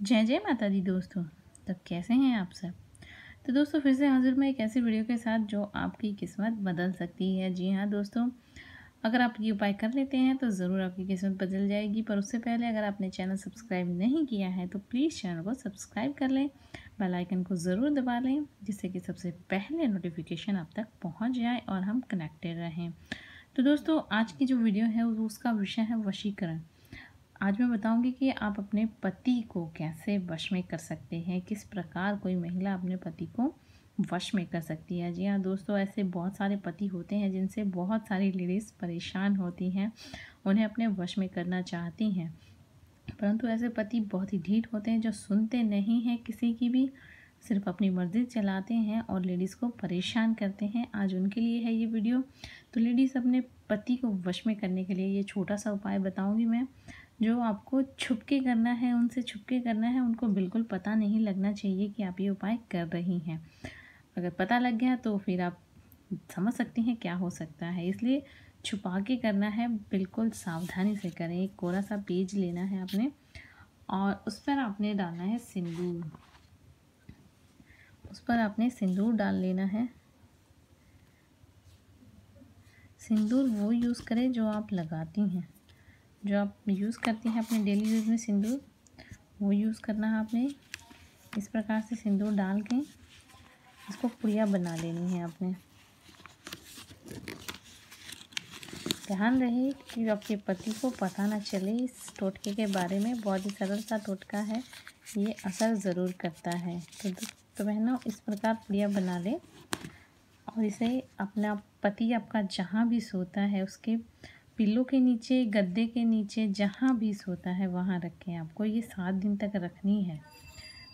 जय जय माता दी दोस्तों। तब कैसे हैं आप सब? तो दोस्तों, फिर से हाजिर मैं एक ऐसी वीडियो के साथ जो आपकी किस्मत बदल सकती है। जी हाँ दोस्तों, अगर आप ये उपाय कर लेते हैं तो ज़रूर आपकी किस्मत बदल जाएगी। पर उससे पहले अगर आपने चैनल सब्सक्राइब नहीं किया है तो प्लीज़ चैनल को सब्सक्राइब कर लें, बेल आइकन को ज़रूर दबा लें, जिससे कि सबसे पहले नोटिफिकेशन आप तक पहुँच जाए और हम कनेक्टेड रहें। तो दोस्तों, आज की जो वीडियो है, उसका विषय है वशीकरण। आज मैं बताऊँगी कि आप अपने पति को कैसे वश में कर सकते हैं, किस प्रकार कोई महिला अपने पति को वश में कर सकती है। जी हाँ दोस्तों, ऐसे बहुत सारे पति होते हैं जिनसे बहुत सारी लेडीज़ परेशान होती हैं, उन्हें अपने वश में करना चाहती हैं। परंतु ऐसे पति बहुत ही ढीठ होते हैं जो सुनते नहीं हैं, किसी की भी सिर्फ़ अपनी मर्ज़ी चलाते हैं और लेडीज़ को परेशान करते हैं। आज उनके लिए है ये वीडियो। तो लेडीज़ अपने पति को वश में करने के लिए ये छोटा सा उपाय बताऊँगी मैं। जो आपको छुप के करना है, उनसे छुप के करना है, उनको बिल्कुल पता नहीं लगना चाहिए कि आप ये उपाय कर रही हैं। अगर पता लग गया तो फिर आप समझ सकती हैं क्या हो सकता है। इसलिए छुपा के करना है, बिल्कुल सावधानी से करें। एक कोरा सा पेज लेना है आपने और उस पर आपने डालना है सिंदूर। उस पर आपने सिंदूर डाल लेना है। सिंदूर वो यूज़ करें जो आप लगाती हैं। जो आप यूज़ करती हैं अपने डेली यूज़ में सिंदूर, वो यूज़ करना है आपने। इस प्रकार से सिंदूर डाल के इसको पुड़िया बना लेनी है आपने। ध्यान रहे कि आपके पति को पता ना चले इस टोटके के बारे में। बहुत ही सरल सा टोटका है। ये असर ज़रूर करता है। तो तो बहनों, इस प्रकार पुड़िया बना लें। और इसे अपना, पति आपका जहाँ भी सोता है उसके पिल्लों के नीचे गद्दे के नीचे जहाँ भी सोता है वहाँ रखें आपको। ये सात दिन तक रखनी है।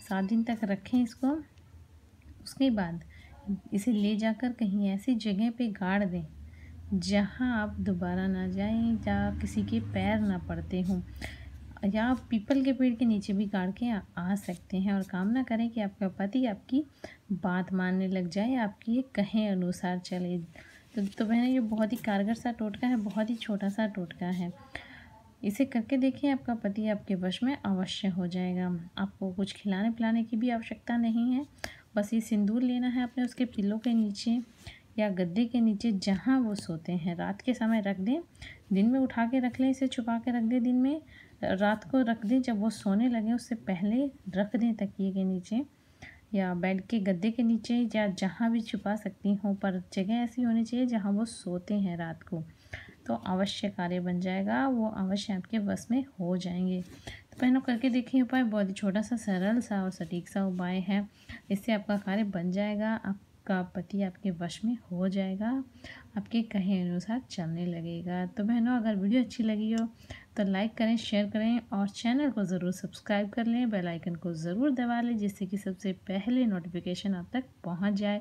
सात दिन तक रखें इसको। उसके बाद इसे ले जाकर कहीं ऐसी जगह पे गाड़ दें जहाँ आप दोबारा ना जाएँ या किसी के पैर ना पड़ते हों। या आप पीपल के पेड़ के नीचे भी गाड़ के आ, आ सकते हैं और कामना करें कि आपका पति आपकी बात मानने लग जाए आपकी ये कहें अनुसार चले। तो, तो ये बहुत ही कारगर सा टोटका है बहुत ही छोटा सा टोटका है। इसे करके देखिए आपका पति आपके वश में अवश्य हो जाएगा। आपको कुछ खिलाने पिलाने की भी आवश्यकता नहीं है। बस ये सिंदूर लेना है अपने उसके पिल्लों के नीचे या गद्दे के नीचे जहाँ वो सोते हैं। रात के समय रख दें दिन में उठा के रख लें इसे छुपा के रख दें दिन में। रात को रख दें जब वो सोने लगे उससे पहले रख दें तकिए के नीचे। या बेड के गद्दे के नीचे या जहाँ भी छुपा सकती हूँ, पर जगह ऐसी होनी चाहिए जहाँ वो सोते हैं रात को। तो अवश्य कार्य बन जाएगा, वो अवश्य आपके बस में हो जाएँगे। तो पहनों करके देखिए, उपाय बहुत ही छोटा सा, सरल सा और सटीक सा उपाय है। इससे आपका कार्य बन जाएगा। आपका पति आपके वश में हो जाएगा, आपके कहे अनुसार चलने लगेगा। तो बहनों, अगर वीडियो अच्छी लगी हो तो लाइक करें, शेयर करें और चैनल को ज़रूर सब्सक्राइब कर लें। बेल आइकन को ज़रूर दबा लें जिससे कि सबसे पहले नोटिफिकेशन आप तक पहुँच जाए।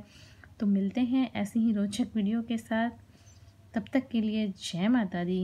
तो मिलते हैं ऐसी ही रोचक वीडियो के साथ। तब तक के लिए जय माता दी।